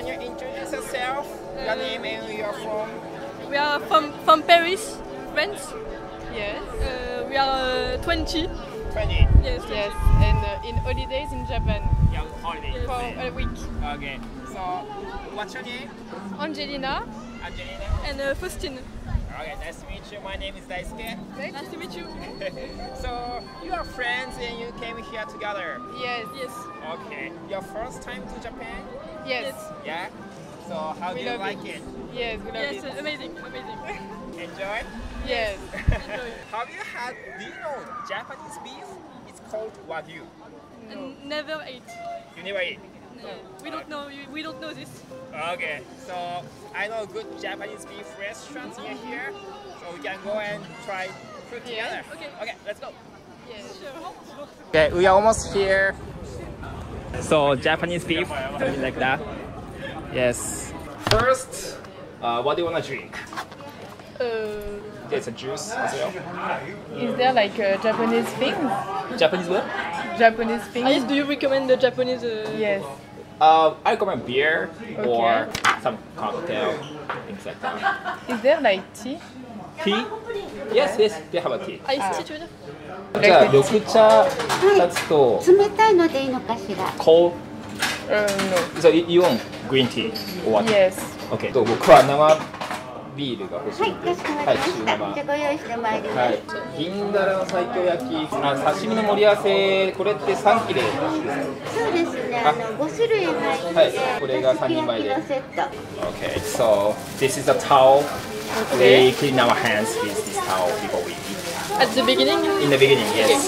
can you introduce yourself? Your name and where you're from? We are from, from Paris, France. Yes. Uh, we are uh, 20. 20. Yes, Yes. And uh, in holidays in Japan Yeah, holiday. for a week. Okay. So, what's your name? Angelina. Angelina. And uh, Faustine. Okay, nice to meet you. My name is Daisuke. Nice to meet you. so, you are friends and you came here together. Yes. Yes. Okay. Your first time to Japan? Yes. Yeah. So, how We do you love like it. it? Yes. We love Yes, it. amazing, amazing. Enjoy? Yes. Enjoy. Have you had, do you know Japanese beef? It's called Wagyu. And never ate. You never eat? Uh, we don't know. We don't know this. Okay, so I know good Japanese beef restaurants near here, so we can go and try food Yeah, together. okay. Okay, let's go. Yes. Okay, we are almost here. So Japanese beef, something like that. Yes. First, uh, what do you want to drink? Uh, There's a juice as well. is there like uh, Japanese things? Japanese what? Japanese things? Alice, do you recommend the Japanese? Uh, Yes. Uh, I recommend beer or some cocktail, things like that. Is there like tea? Tea? Yes, yes, they have a tea. Ice tea, tu veux dire じゃあ緑茶2つと冷たいのでいいのかしら？cold Uh, So you you want green tea or what? no. Yes. Okay. と僕は生ビールが欲しはいい、んで。かしこまりました。はいじゃあご用意してまいります。はい。銀だらの西京焼き、あ刺身の盛り合わせ、これって3切れですか？そうですね。あの五種類入ってて、はいこれが三人前でセット。Okay, so this is a towel. We clean our hands with this towel before we eat. At the beginning. In the beginning, yes.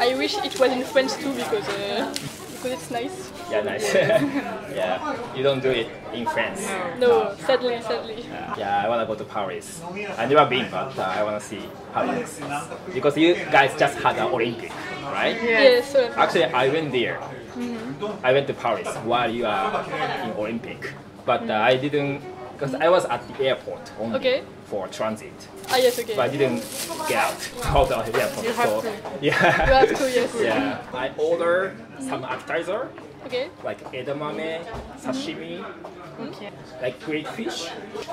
I wish it was in French too because uh, because it's nice. Yeah, nice. yeah, you don't do it in France. No, sadly, sadly. Yeah, I wanna go to Paris. I've never been, but uh, I wanna see how it looks. Because you guys just had an Olympic, right? Yes. so- Actually, I went there. I went to Paris while you are in Olympic, but uh, I didn't because I was at the airport only Okay. for transit. Ah yes, okay. So I didn't get out out of the airport. You have so to. yeah. You have to, yes. yeah. I order some appetizer Okay. like edamame, sashimi, Okay. like grilled fish.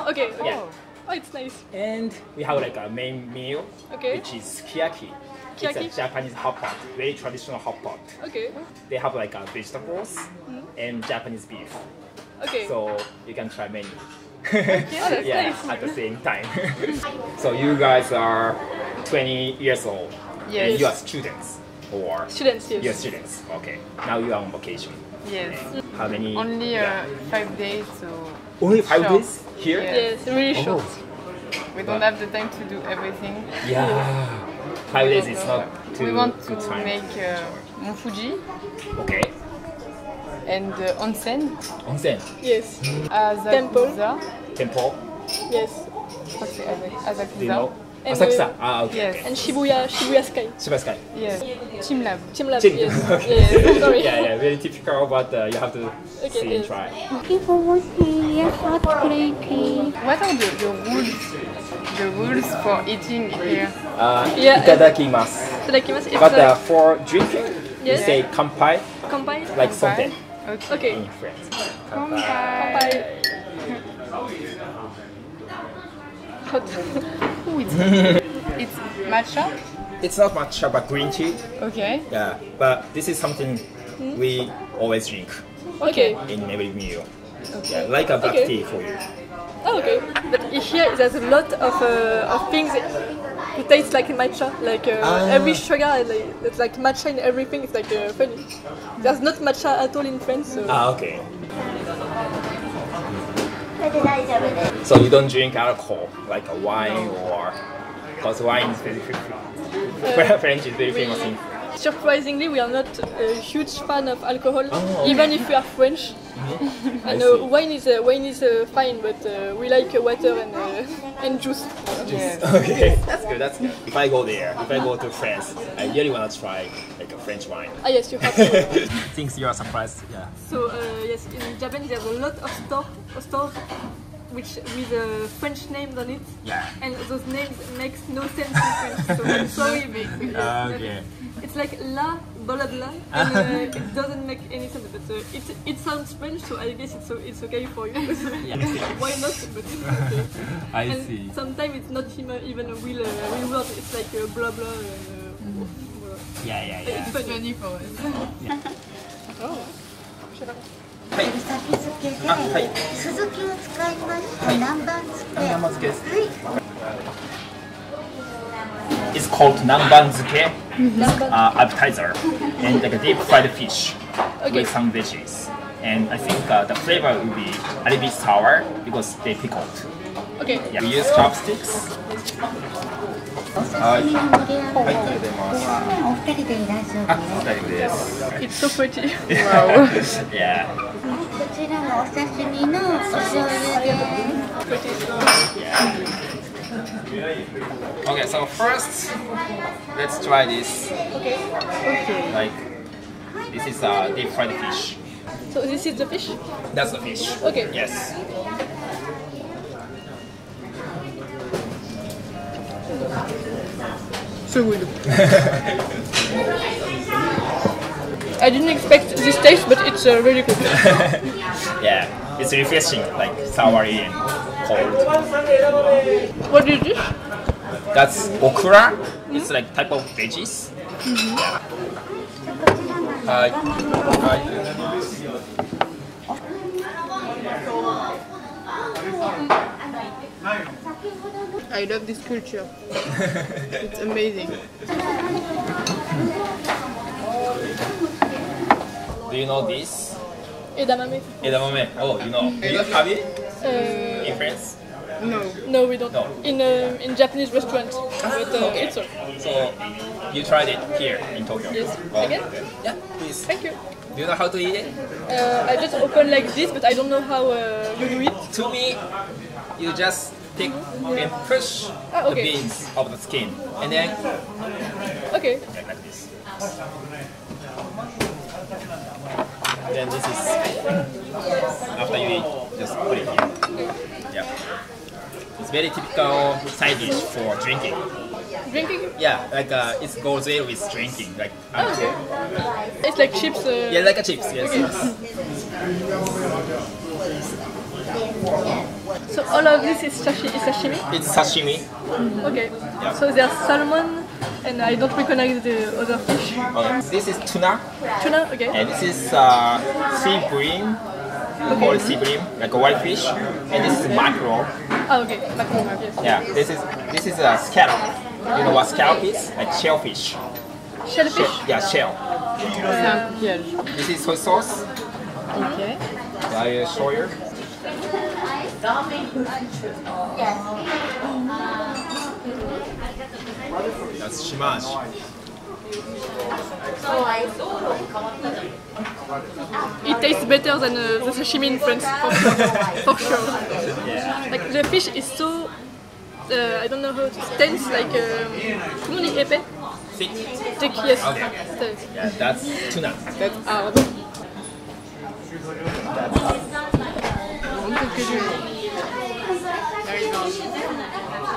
Okay. Yeah. Oh, it's nice. And we have like a main meal, Okay. which is kiyaki. Kiyaki? It's a Japanese hot pot, very traditional hot pot. Okay. They have like uh, vegetables Mm-hmm. and Japanese beef, Okay. so you can try many. Oh, yeah, at the same time. so you guys are 20 years old. Yes. And you are students or Students, yes. you're students. Okay. Now you are on vacation. Yes. How many? Only yeah. uh, five days, so Only five Sure. days here. Yeah. Yes, really short. Oh. we don't have the time to do everything. Yeah. Five days is not too we want to make uh, Mont Fuji Okay. And uh, onsen, Onsen. Yes. Asakusa. Temple. Yes. Je crois que Do you know? Asakusa. And, Asakusa. uh, Ah, okay. Yes. okay. And Shibuya, Shibuya Sky. Shiba Sky. Yes. Team Lab. Team Lab. Chin. Yes. Okay. yes. Sorry. yeah, yeah, very typical, but uh, you have to Okay, see and yes. try. People here, hot cranky. What are the, the rules? The rules for eating here? Uh, Yeah, itadakimasu. Itadakimasu. But uh, for drinking, you say kanpai, Kampai. like something Okay. Okay. in French. Kanpai. Kampai. Hot. Ooh, it's, it's matcha. It's not matcha, but green tea. Okay. Yeah, but this is something Hmm? we always drink Okay. in every meal. Yeah, like a black Okay. tea for you. Oh, okay. But here there's a lot of uh, of things it tastes like in matcha. Like uh, ah. every sugar, like, it's like matcha in everything. It's like uh, funny. There's not matcha at all in France. So. Ah, okay. Mm. So you don't drink alcohol like a wine no. or because wine is very uh, French is very famous in Surprisingly, we are not a huge fan of alcohol, Oh, okay. even if we are French. I And uh, wine is uh, wine is uh, fine, but uh, we like uh, water and uh, and juice. Yes. Okay, that's good. That's good. If I go there, if I go to France, I really wanna try like a French wine. Ah yes, you have. To. Things you are surprised, yeah. so uh, yes, in Japan there's a lot of store stores which with a French name on it, Yeah. and those names makes no sense in French. So I'm sorry, but Okay. it's like la blah blah, and uh, it doesn't make any sense. But uh, it it sounds French, so I guess it's it's okay for you. Why not? But okay. I and see. sometimes it's not even even a real uh, real word. It's like uh, blah blah. And, uh. Yeah, yeah, yeah. It's funny. Funny for us. はい。先付けで、あはい続きを使いまして、南蛮漬け。南蛮漬けですはい。 It's called nanban zuke, uh, appetizer, and like a deep fried fish Okay. with some veggies. And I think uh, the flavor will be a little bit sour because they pickled. Okay. Yeah, we use chopsticks. お刺身の盛り合わはい、せ。ありがとうございます。お二人で大丈あ、夫大丈夫です。 It's so pretty. yeah. こちらのお刺身のお醤油です。 Okay, so first, let's try this. Okay. Like, this is uh, deep fried fish. So this is the fish. That's the fish. Okay. Yes. I didn't expect this taste, but it's uh, really good. Yeah, it's refreshing, like soury and cold. What is this? That's okra. It's like type of veggies. Yeah. Hi. Hi. I love this culture. it's amazing. Do you know this? Edamame. Edamame. Oh, you know. Do you have it Uh, in France? No. no, we don't. No. In um, in Japanese restaurant. but uh, Okay. it's all. So you tried it here in Tokyo? Yes. Oh, Again? Yeah, please. Thank you. Do you know how to eat it? Uh, I just open like this, but I don't know how uh, you do it. To me, you just pick and push Ah, okay. the beans of the skin, and then Okay. like, this. Then this is after you eat, just put it here. Yeah. It's very typical side dish for drinking. Drinking? Yeah, like uh, it goes well with drinking. Like Oh, okay. It's like chips. Uh, yeah, like a chips. Yes, Okay. yes. So all of this is, sashi- is sashimi? It's sashimi. Okay. Yeah. So there's salmon, and I don't recognize the other fish. Okay. This is tuna, Tuna, okay. and this is uh, sea bream. Called sea bream, like a white fish, and this is mackerel. Ah, okay. Mackerel, yes. Yeah, this is this is a scallop. You know what scallop is? Like shellfish. Shellfish? Shell, yeah, shell. Un. This is soy sauce. Ok. I show you. That's shimaji. It tastes better than uh, the sashimi in France, for sure. for sure. Like the fish is so, uh, I don't know how to tense, like, um, comment on dit épais? Thick. Thick, yes. Okay. Yeah, that's tuna. That's hard. On peut que je... Very good.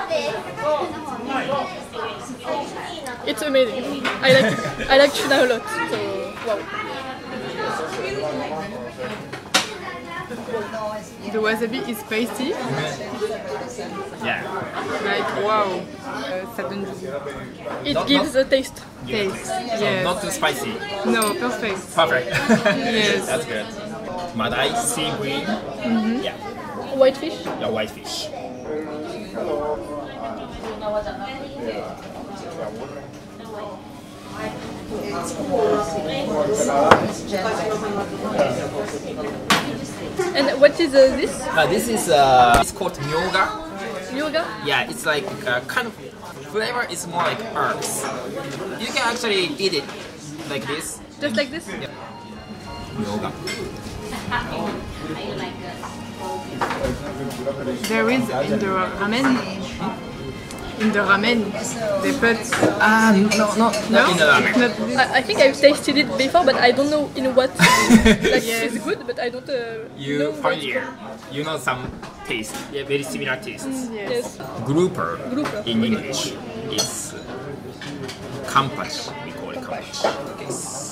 It's amazing. I like. I like tuna a lot. So wow. The wasabi is spicy. Yeah. Like, wow. Uh, Ça It Not- gives a taste. taste. So not too spicy. No, perfect. Perfect. Yes. That's good. Madai, sea bream. Yeah. White fish. Yeah, white fish. And what is uh, this? Uh, this is uh, it's called myoga. Yoga? Yeah, it's like uh, kind of flavor is more like herbs. You can actually eat it like this. Just like this? Yeah. Myoga. There is in the ramen In the ramen, they put. Ah, no, no, no, not in the ramen. I, I think I've tasted it before, but I don't know in what. like it's good, but I don't. Uh, You know what- familiar? You know some taste, yeah, very similar tastes. Yes. Grouper, Grouper. in English is kampachi. We call it kampachi. Yes.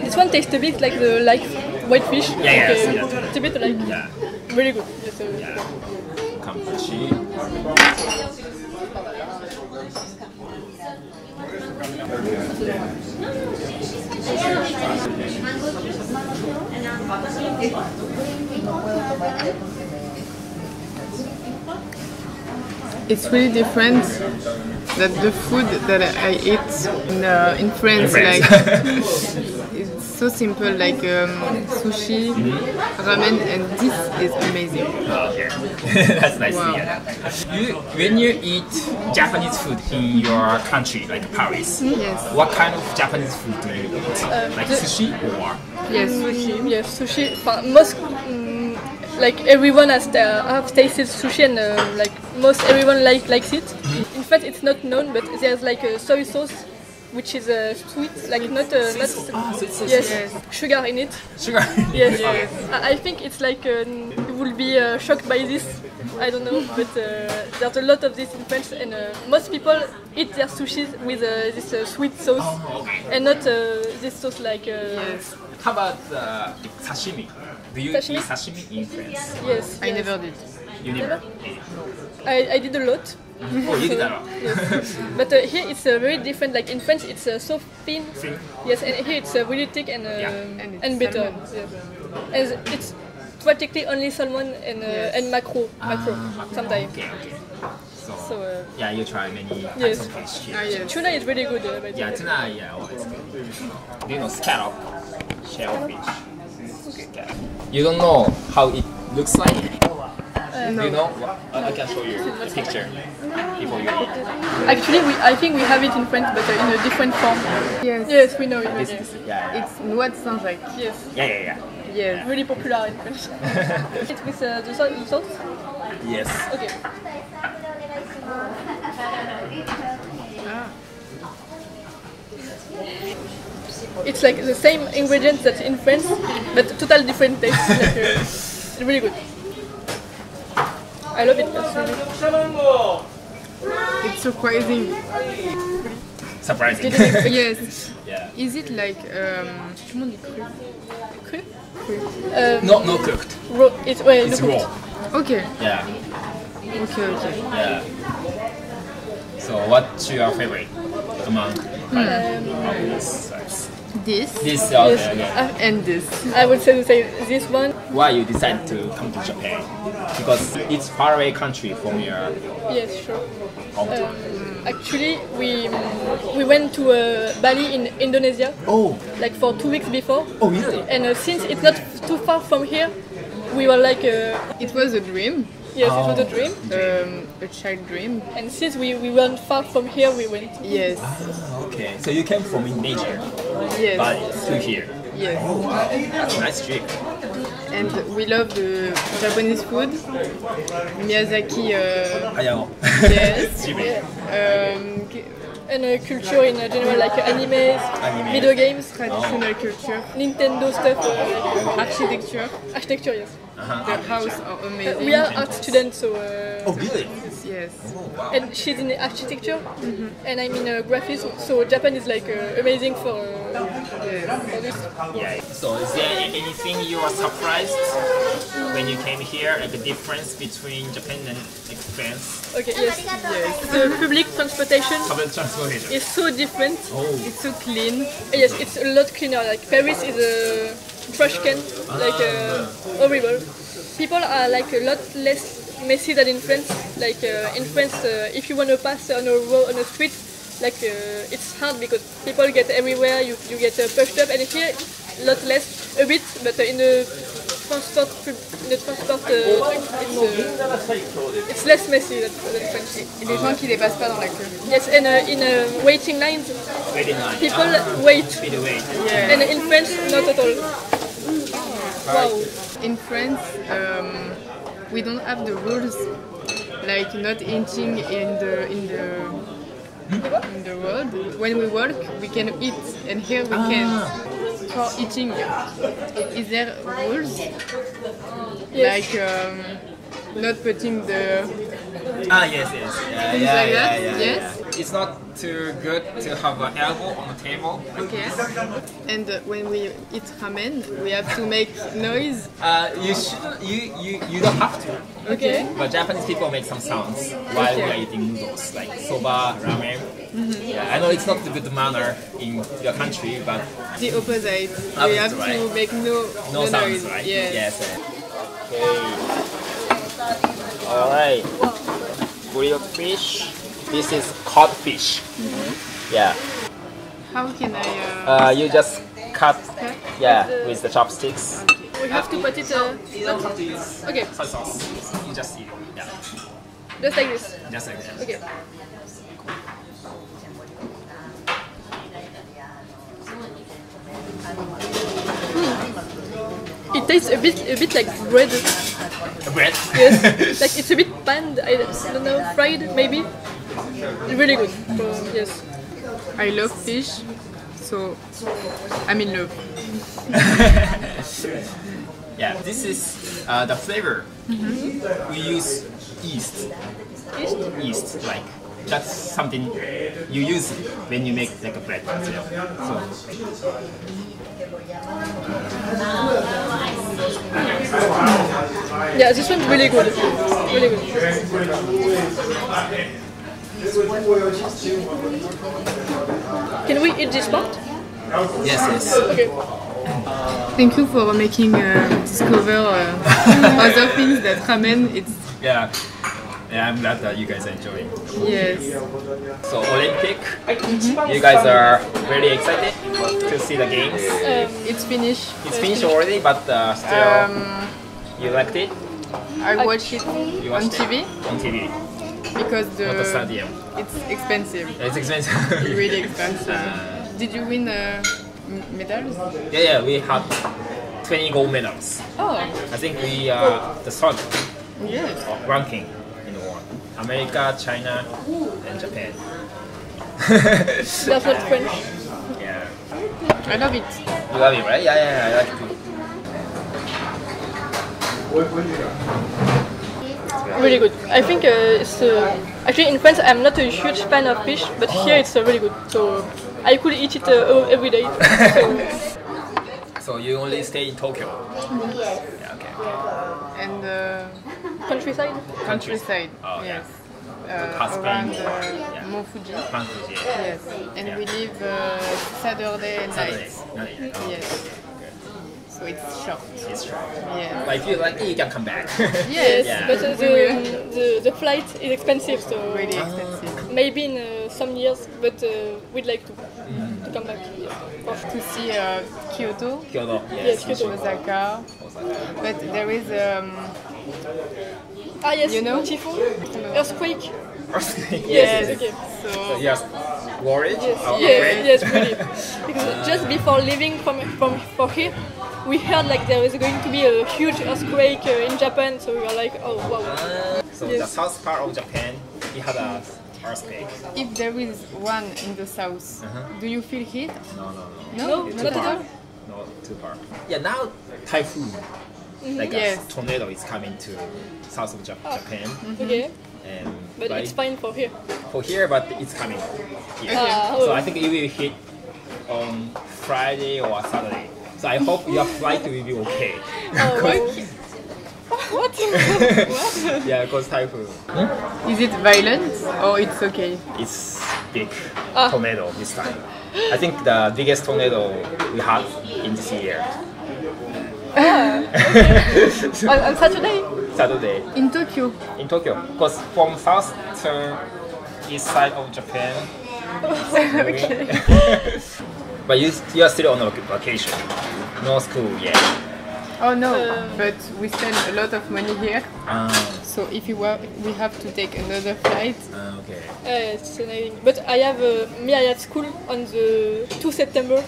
This one tastes a bit like the like white fish. Yeah, yeah, like, I see uh, that. It's a bit like Yeah, really good. Yeah. Kampachi. It's really different that the food that I eat in, uh, in France, In like it's so simple, like um, sushi, ramen, and this is amazing. Okay. That's nice Wow. You, when you eat Japanese food in your country, like Paris, Yes. what kind of Japanese food do you eat? like the- sushi or? Yes, sushi. Yes, sushi. enfin, Most like everyone has uh, have tasted sushi and uh, like most everyone like likes it. In fact, it's not known, but there's like a soy sauce, which is uh, sweet, like not uh, not Ah, so it's a yes, Yes. sugar in it. sugar. Yes. I I think it's like uh, you will be uh, shocked by this. I don't know, but uh, there's a lot of this in France, and uh, most people eat their sushi with uh, this uh, sweet sauce, Oh, okay. and not uh, this sauce like. Uh, Yes. How about uh, sashimi? Do you Sashimi? eat sashimi in France? Yes, I yes. never did. You never ate. I, I did a lot. Oh, you did a lot. Yes. but uh, here it's uh, very different. Like in France, it's uh, so thin. Thin. Yes, and here it's uh, really thick and uh, Yeah. and, And bitter. salmon. Yes. And it's practically only salmon and uh, and macro, macro Ah, sometimes. Okay, okay. So, So, uh, yeah, you try many types yes. of fish here. Ah, yes. Tuna is really good. Uh, Yeah, way. tuna, yeah, always good. Do you know scallop? Shellfish. Scallop. You don't know how it looks like? Do you know? I can show you the picture before you eat. Actually, we I think we have it in France, but uh, in a different form. Yes. Yes, we know it. This yes. yeah, yeah. It's Noix de Saint-Jacques. yes. Yeah, yeah, yeah. Yes. Really popular in France. it's with uh, the sau- the sauce. Yes. Okay. It's like the same ingredients that's in France, but total different taste. Like, uh, it's really good. I love it personally. It's surprising. Surprising. yes. yeah. Is it like um, comment on dit cru? Cru? Um, No, no cooked. raw. It's, well, It's look, raw. Okay. Yeah, Okay. Okay. yeah. So, what's your favorite among all these sides? This This, okay, Yes. okay. Uh, and this. I would say the same. This one, Why you decided to come to Japan? Because it's far away country from your yes, sure. hometown. Actually, we we went to uh, Bali in Indonesia, oh, like for two weeks before. oh really? And uh, since it's not too far from here, we were like, uh, It was a dream. Yes, it was a dream. Um, a child dream. And since we, we weren't far from here, we went. Yes. Ah, okay. So you came from Indonesia, Yes. Bali, to here. Yes. Oh wow, that's a nice trip. And we love the Japanese food. Miyazaki. Uh, Hayao. Yes. Ghibli. um, ki- And uh, culture in uh, general, like uh, animes, Anime. video games, traditional culture. Nintendo stuff, uh, Architecture. architecture, yes. The house are amazing. We are art students, so. Uh, Oh really? Yes. Oh wow. And she's in architecture, and I'm in uh, graphics, so Japan is like uh, amazing for, uh, Yes. Yeah. So is there anything you are surprised when you came here? Like the difference between Japan and France? Okay, yes. The public transportation Public transportation. is so different. Oh. It's so clean. Yes, it's a lot cleaner. Like Paris is a trash can, like uh, horrible. People are like a lot less messy than in France. Like uh, in France, uh, if you want to pass on a road on a street, like uh, it's hard because people get everywhere. You you get uh, pushed up, and here a lot less, a bit, but uh, in the transport, le transport euh, it's, uh, it's less messy than, than French. Et les gens qui dépassent pas dans la queue. Yes, and uh, in uh, waiting lines, line. people wait, Wait, wait. Yeah. and in French, not at all. Wow. In France, um, we don't have the rules like not eating in the in the in the road. When we walk, we can eat, and here we can't. For eating, is there rules Yes. like um, not putting the Ah, yes, yes. Yeah, Things yeah, like yeah, that? yeah, Yes? It's not too good to have an elbow on the table. okay? And uh, when we eat ramen, we have to make noise. Uh, you shouldn't. You, you you don't have to. Okay. But Japanese people make some sounds while we're eating noodles, like soba, ramen. Yeah, I know it's not the good manner in your country, but The opposite. We have to make no no, no sounds, noise. right? Yes. Okay. All right. Grilled fish. This is cod fish. Yeah. How can I? Uh, Uh, you just cut. Yeah, with the chopsticks. We have to put it, uh, You don't have to use okay, soy sauce. You just eat it. Yeah, just like this. just like that. Okay. Hmm. It tastes a bit, a bit like bread. Bread. Yes, like it's a bit panned. I don't know, fried maybe. Really good. So, yes. I love fish, so I'm in love. Yeah, this is uh, the flavor. We use yeast. Yeast? Yeast, like that's something you use when you make like a bread as well. So Yeah, this one's really good. Really good. Can we eat this part? yes, yes. Okay. Thank you for making uh, discover uh, other things that ramen. It's Yeah, yeah. I'm glad that you guys are enjoying. yes. So Olympic, you guys are very excited to see the games. Um, It's finished. It's finished already, but uh, still Um, you liked it. I watched it You on watched it? TV On TV, because not the the stadium. it's expensive. It's expensive. Really expensive. Uh, Did you win uh, medals? Yeah, yeah, we had 20 gold medals. Oh, I think we are the third yes. ranking in the world. America, China, and Japan. that's not French. yeah. I love it. You love it, right? Yeah, yeah, yeah, I like it too. Really good. I think uh, it's uh, actually in France. I'm not a huge fan of fish, but here it's uh, really good. So I could eat it uh, every day. So, So you only stay in Tokyo? Yeah, okay. And uh, countryside. countryside. Oh, yeah. yes. Uh, around Spain. uh, Yeah. Mont Fuji. Frankfurt, yeah. Yes. And we live uh, Saturday Saturday. night. No, yeah. Oh, Yes. So it's short. It's short. Yeah. But if you like it, you can come back. Yes. Yeah. But uh, the, the the flight is expensive, so Really expensive. maybe in uh, some years. But uh, we'd like to to come back. Yes. To see uh, Kyoto, Kyoto, Yes, yes. Kyoto. Osaka. Osaka. But there is um, Ah yes, You know? typhoon, earthquake. yes. Yes, okay. so Yes. Worried? Yes, yes, yes, really. Because just before leaving from from for here, we heard like there was going to be a huge earthquake uh, in Japan. So we were like, oh wow. Uh, so the south part of Japan, it had a earthquake. if there is one in the south, Uh-huh. do you feel heat? No, no, no. No, No, not at all. No, too far. Yeah, now typhoon, like Yes. a tornado is coming to south of Jap- Japan, Okay, and but it's fine for here. for here, but it's coming here. Ah, So oh. I think it will hit on Friday or Saturday. So I hope your flight will be okay. Oh, wow. what? yeah, because typhoon. Is it violent or it's okay? It's big Ah. tornado this time. I think the biggest tornado we had in this year. on, on Saturday? Saturday In Tokyo. in Tokyo. Because from south to east side of Japan. But you you are still on vacation. No school yet. Oh no, Uh, but we spend a lot of money here. Ah, So if you were, we have to take another flight. ah, okay. Uh, it's amazing. But I have uh, me. I have school on the 2 September.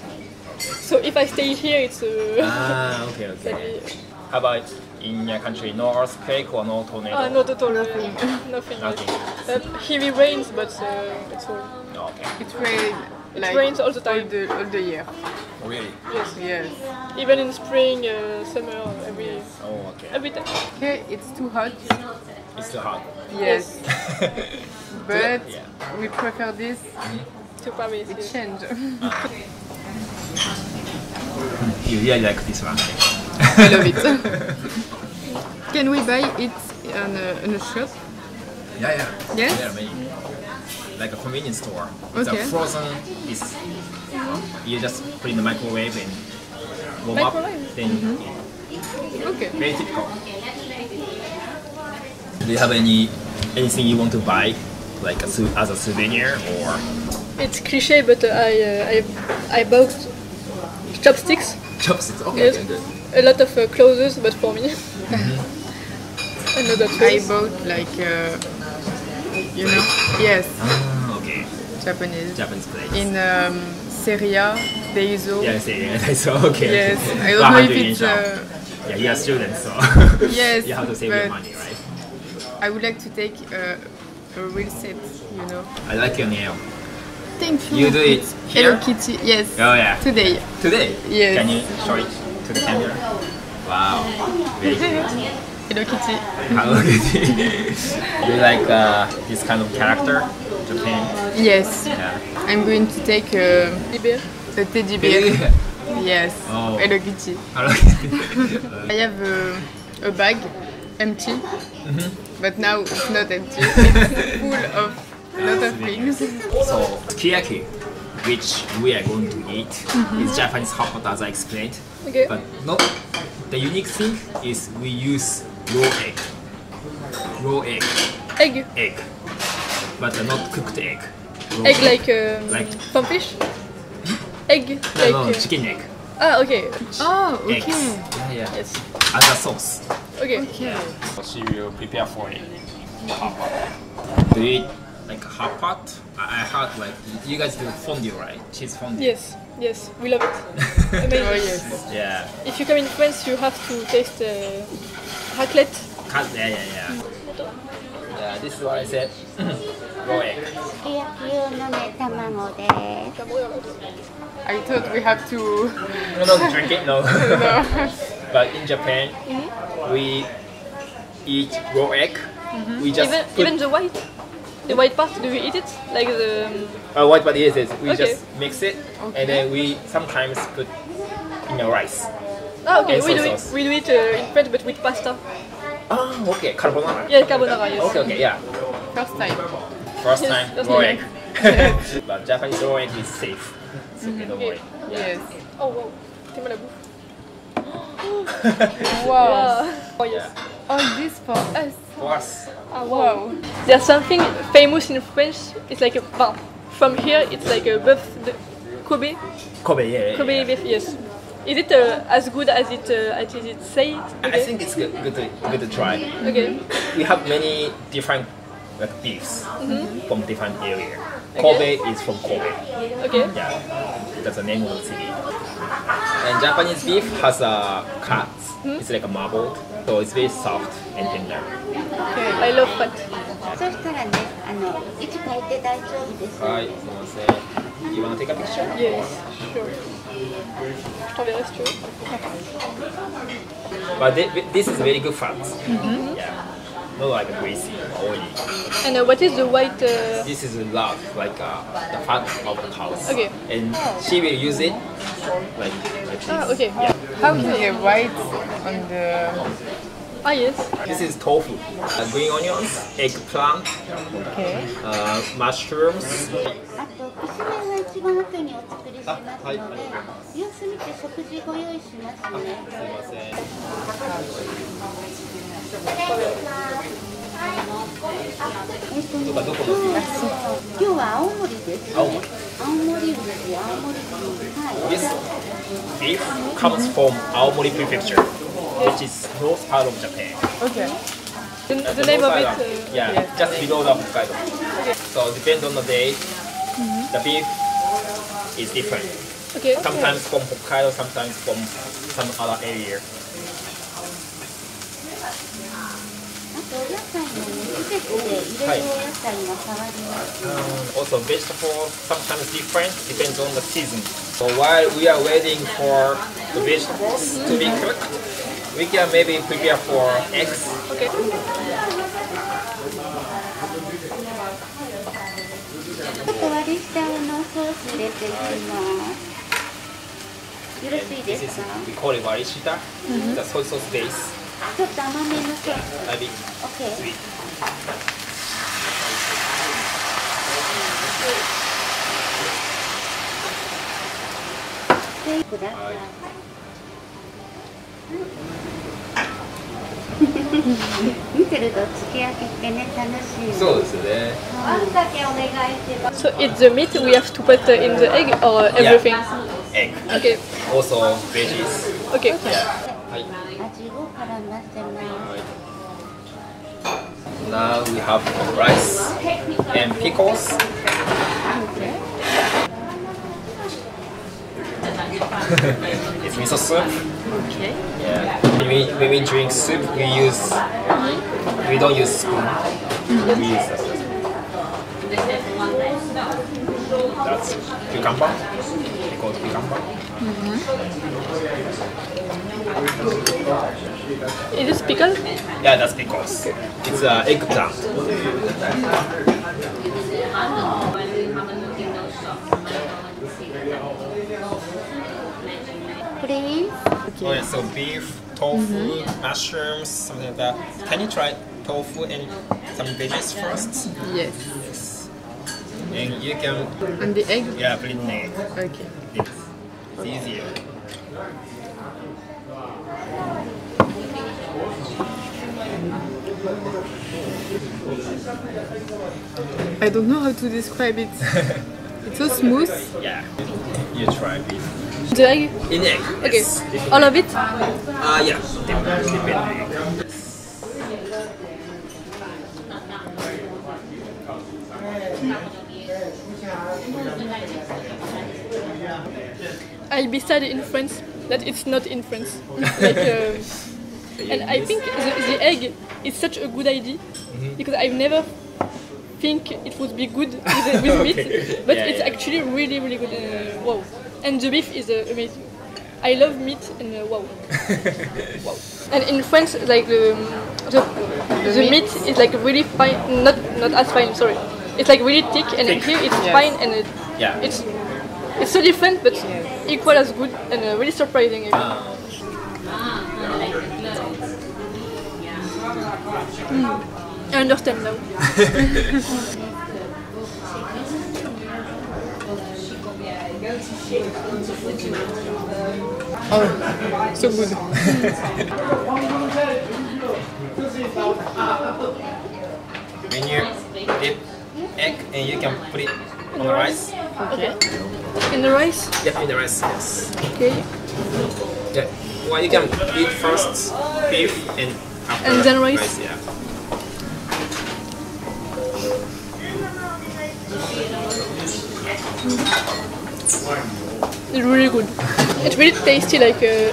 So if I stay here, it's uh, Ah, okay, okay. like, How about in your country, no earthquake or no tornado? uh, not at all. Nothing. Nothing. Nothing. Uh, heavy rains, but uh, it's all. No, okay. It rains like rains all the time. all the, all the year. Really? Yes. Yes. Even in spring, uh, summer, every Oh, okay. every time. Here it's too hot. It's too hot. Yes. But Yeah. we prefer this. To Paris. It yes. change. you really like this one. I love it. Can we buy it in a, in a shop? Yeah, yeah. Yes? There are many. Like a convenience store. It's Okay. a frozen. It's you just put in the microwave and warm up. Then Mm-hmm. Okay. very typical. Do you have any anything you want to buy, like a, as a souvenir or? It's cliche, but uh, I, uh, I I bought chopsticks. Chopsticks. Okay, Yes. okay, good. A lot of uh, clothes, but for me. Another I bought like, uh, you know, yes, Ah, okay. Japanese. Japanese place. In um, Seria, Daiso. yeah, I see. Yeah, I saw. Okay. Yes. I don't know if 100 it's. Uh, yeah, you are students, so Yes, you have to save your money, right? I would like to take uh, a real set, you know. I like your nail. Thank you. You do it here? Hello Kitty, yes. Oh yeah. Today. Today? Yes. Can you show it to the camera? Wow. Very good. Hello Kitty. Hello Kitty. you like uh, this kind of character? Japan? Yes. Yeah. I'm going to take uh, Libé. a teddy bear. Yes. Oh. Hello Kitty. Hello Kitty. I have a, a bag, empty, Mm-hmm. but now it's not empty. It's full of a lot of things. so, sukiyaki, which we are going to eat, is Japanese hot pot as I explained. Okay. But not the unique thing is we use raw egg. Raw egg. Egg. Egg. But uh, not cooked egg. Raw Egg like um, Like- from fish. Egg No, like. no, uh, chicken egg. ah, okay. Oh, Eggs. Yeah, yeah. Yes. As a sauce. Okay. Okay. She will prepare for it. Hot. Do you eat like hot pot? I, I heard like you guys do fondue, right? Cheese fondue. Yes. Yes, we love it. Amazing. oh, yes. Yeah. If you come in France, you have to taste uh, raclette. Yeah, yeah, yeah. Mm. Yeah, this is what I said. raw egg. I thought we have to. no, no, drink it. No. no. but in Japan, mm -hmm. we eat raw egg. Mm -hmm. We just even, even the white. The white part, do we eat it? Like the. Um, uh, white part, is it? We okay. just mix it and then we sometimes put in the rice. Ah, okay. We do it. We do it uh, in French, but with pasta. Oh, okay, carbonara. Yeah, carbonara. Yes. Okay, okay, yeah. First time. First time that's raw nice. egg. but Japanese raw egg is safe. So okay, don't worry. Yes. Oh wow. T'es mal à bouffe. Wow. Oh yes. All this for us. For us. Ah, Wow. There's something famous in French. It's like a well, from here. It's like a buff the Kobe. Kobe, yeah. yeah, Kobe yeah. beef. Yes. Is it uh, as good as it uh, as it say? I I think it's good, good to good to try. Okay. We have many different like beefs Mm-hmm. from different area. Kobe is from Kobe. Okay. Yeah, that's the name of the city. And Japanese beef has a cut. Hmm? It's like a marbled, so it's very soft and tender. I love fat. そしたらね、あの位置変えて大丈夫です。はい、すみません。 You wanna take a picture? Yes. Sure. Je t'enverrai si tu veux. But thi- this is very good fat. Mm-hmm. Yeah, not like greasy, oily. And uh, what is the white? Uh, This is a lot, like uh, the fat of the cows. Okay. And she will use it like like this. ah, okay. Yeah. How is the white on the? Ah yes. This is tofu. Uh, green onions, eggplant, Okay. uh, mushrooms. あと、きしめんは一番後にお作りしますので、あはい様子見て食事ご用意しますね。すみません。えっとね、どこどこ今日は今日は青森です。青森青森牛、青森牛。はい。 This beef comes from Aomori Prefecture. which is north part of Japan. Okay. The, the, the name of it? Uh, yeah, yeah, just below the Hokkaido. Okay. So depends on the day, mm -hmm. the beef is different. Okay. Sometimes from Hokkaido, sometimes from some other area. Um, also vegetables, sometimes different, depends on the season. So while we are waiting for the vegetables to be cooked, we can maybe prepare for eggs. Okay. あと割り下のソース入れていきますよろしい And で this す is か we call it warishita, the soy sauce base. ちょっと甘めのソース A bit OK sweet. でください 見てるとつけ焼きってね楽しいのそうですね。あんだけお願いします So it's the meat we have to put uh, in the egg or everything? Egg. Okay. Also veggies. Okay. Yeah. はい。味を絡ませます Now we have rice and pickles. it's miso soup. Okay. Yeah. When we, when we drink soup, we use mm-hmm. we don't use spoon. Mm-hmm. We use the spoon. That's cucumber. Pickled cucumber. Mm-hmm. Is this pickle? Yeah, that's pickles. It's uh, eggplant. Please Oh yeah, so beef, tofu, mm-hmm. mushrooms, something like that. Can you try tofu and some veggies first? Yes. yes. And you can, And the egg? yeah, put it in egg. Okay. It's, it's easier. I don't know how to describe it. it's so smooth. Yeah. You try beef. The egg? In egg. Okay. yes. All of it? Uh, yeah. Dip, dip in egg. I'll be sad in France that it's not in France. like, uh, and I think the, the egg is such a good idea because I've never think it would be good with, with meat, but Yeah, it's yeah. actually really really good. Uh, wow! And the beef is uh, amazing. I love meat and uh, wow. wow. And in France, like the the, the meat is like really fine, not not as fine. Sorry, it's like really thick, and Thick. here it's Yes. fine and it, Yeah. it's it's so different, but equal as good and uh, really surprising. Mm. I understand now. Oh, so good. When you dip egg and you can put it on the rice. Okay. In the rice, Yeah, in the rice, yes. okay, Yeah. Well, you can eat first beef and after And then rice? yeah. Mm-hmm. It's really good. It's really tasty. Like uh,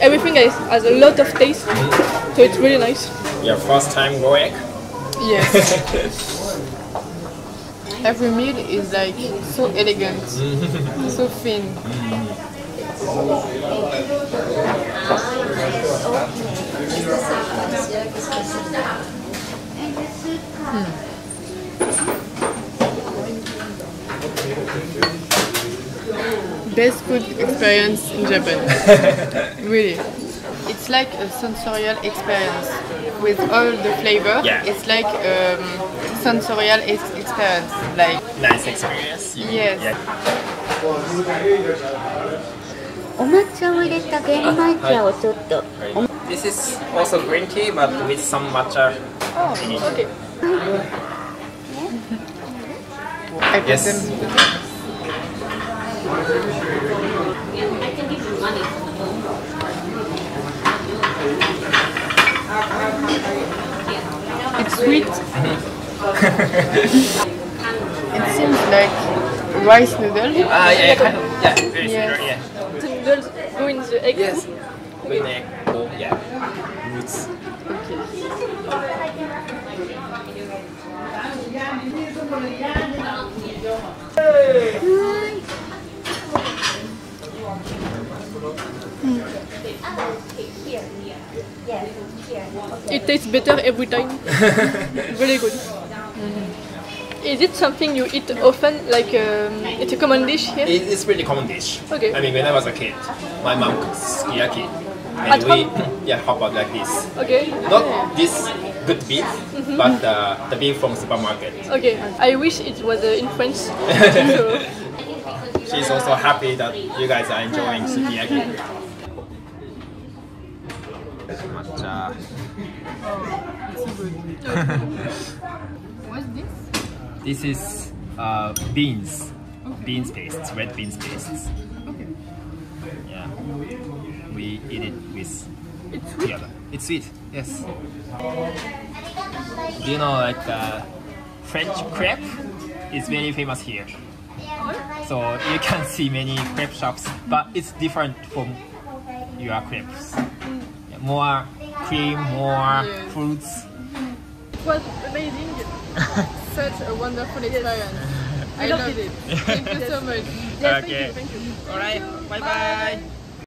everything has, has a lot of taste, so it's really nice. Your first time raw egg? Yes. Every meal is like so elegant, so thin. Best food experience in Japan. really. It's like a sensorial experience with all the flavor. Yeah. It's like um, sensorial ex- experience. Like Nice experience. You- Yes. Yeah. お抹茶を入れた玄米茶をちょっと Right. This is also green tea, but with some matcha. Oh, in it. okay. I put Yes. them. It's sweet. it seems like rice noodle. Ah, yeah, yeah, kind of. Yeah, very Yes. similar. Yeah. The noodles go in the egg Yes. soup. With egg. Oh, yeah. Roots. Okay. It tastes better every time. Very good. Is it something you eat often? Like um, it's a common dish here? It, it's pretty common dish. Okay. I mean, when I was a kid, my mom cooks sukiyaki. At And we, home? yeah, hop out like this. Okay. Not this good beef, Mm-hmm. but uh, the beef from supermarket. Okay. I wish it was uh, in French. She's also happy that you guys are enjoying sukiyaki. Matcha. What's this? This is uh, beans, beans paste, red beans paste. Okay. Yeah, we eat it with it's sweet. together. It's sweet, yes. Do you know like uh, French crepe is very famous here. So you can see many crepe shops, but it's different from your crepes. More cream, more Yes. fruits. It was amazing. Such a wonderful experience. I loved loved it. it. Thank you so much. Yes, Okay. thank you. Thank you. Alright, bye bye.